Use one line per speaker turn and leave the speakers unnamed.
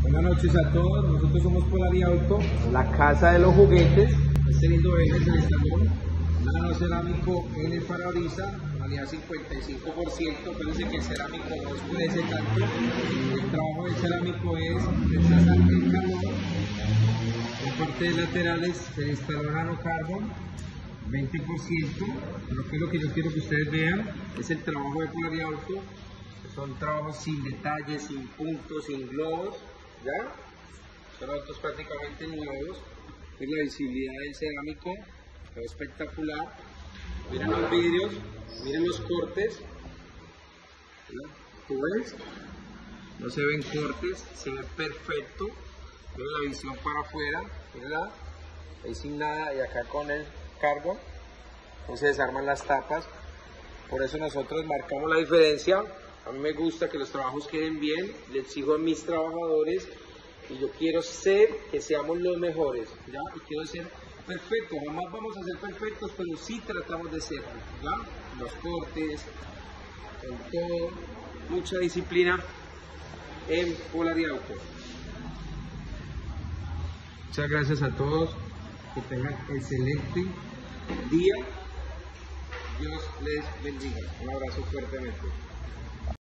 Buenas noches a todos, nosotros somos Polari Auto, la casa de los juguetes. Este lindo vehículo se instaló nano cerámico en el parabrisas, valía 55%, parece que el cerámico no oscurece tanto. El trabajo del cerámico es rechazar el calor. En parte de laterales se instaló nano carbon, 20%, pero que lo que yo quiero que ustedes vean es el trabajo de Polari Auto. Son trabajos sin detalles, sin puntos, sin globos, ¿ya? Son autos prácticamente nuevos. Miren la visibilidad del cerámico, quedó espectacular. Miren los vidrios, miren los cortes. ¿Tú ves? No se ven cortes, se ve perfecto. Miren la visión para afuera, mirenla. Ahí sin nada y acá con el cargo. Entonces desarman las tapas. Por eso nosotros marcamos la diferencia. A mí me gusta que los trabajos queden bien, le exijo a mis trabajadores y yo quiero ser que seamos los mejores, ¿ya? Y quiero ser perfecto, jamás vamos a ser perfectos, pero sí tratamos de serlo, ¿ya? Los cortes, en todo, mucha disciplina en Polari Auto. Muchas gracias a todos, que tengan excelente día. Dios les bendiga. Un abrazo fuertemente.